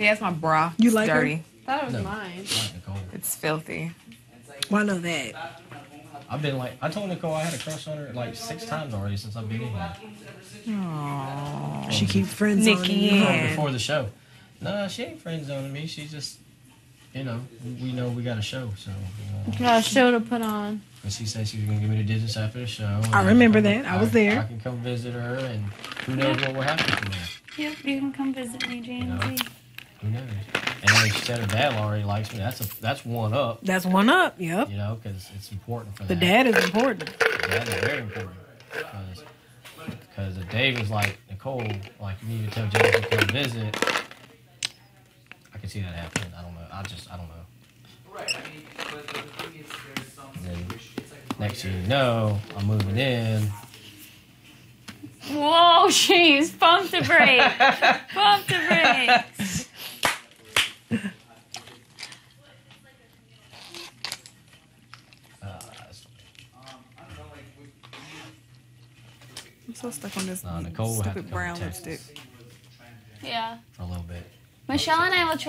He has my bra. You It's like her? dirty. That was No. mine. Not Nicole. It's filthy. Why know that? I've been like, I told Nicole I had a crush on her like six times already since I've been in here. Aww. She keep friends Nikki, on you. Before the show. No, she ain't friend zoning me. She's just, you know, we know we got a show, so. Uh, Got a show to put on. and she said she was gonna give me the digits after the show. I remember that. I was there. I can come visit her, and who knows what will happen from there. Yep, you can come visit me, Jamesy. Who knows? And then she said her dad already likes me. That's a that's one up, That's one up. Yep. you know, because it's important for The that. dad is important. The dad is very important because because if Dave was like Nicole, like you need to tell James to come visit. I can see that happening. I don't know. I just I don't know. right i And then next thing you know, I'm moving in. Whoa, jeez, pump the brake. pump the brakes. Uh, that's- I'm so stuck on this Nah, Nicole will have to stupid brown to lipstick. Yeah. for a little bit. Michelle and I will try.